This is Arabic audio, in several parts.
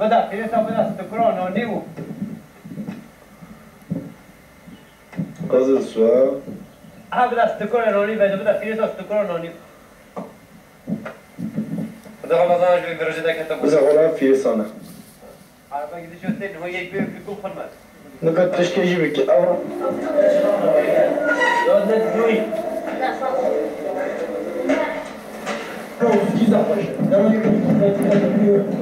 بدأ في لسه بدأ استقرار نونيو suave. ها بدأ استقرار نوني بدأ في لسه استقرار نونيو خلاص أنا شوي درجة ده كتب بس غلا في سنة عارفة كده شو تين هو يجيب يكون خدمة نقد تشكي جيبك أو يا نت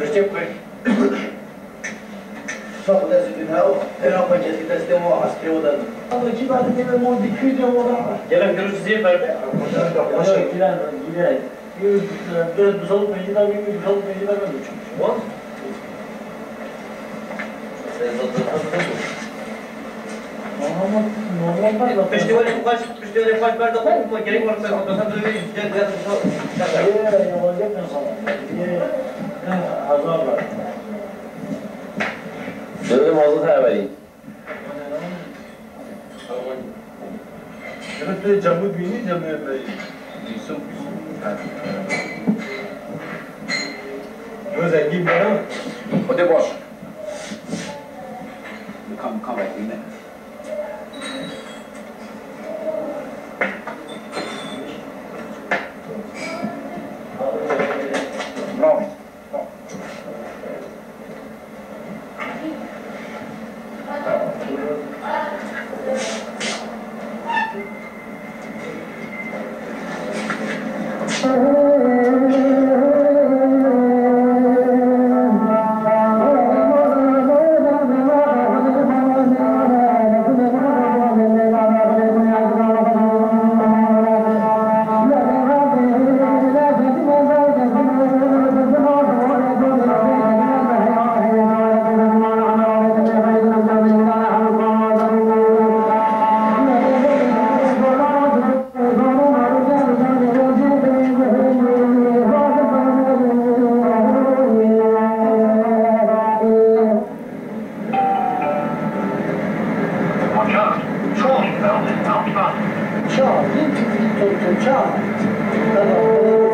Recep Bey. Çok da zübün ha o. Her an paket gidestim o askeri odanın. Ama iki tane demem o dikiydi o da. Gelen görüş diye ver. Başka giren giren. Bir buzalı peşinden bir buzalı peşinden ben uçmuş. What? Sen zaten Festival request, festival request पर देखो, hearing पर देखो, तो सब लोग इधर इधर तो ये वाले में साला, ये हज़ार बार। ज़रूरी मौजूद है भाई। जब तेरे जम्मू भी नहीं जम्मू भाई, सब कुछ। रोज़ एक ही बार। होते boss. Come, come back in there. charge.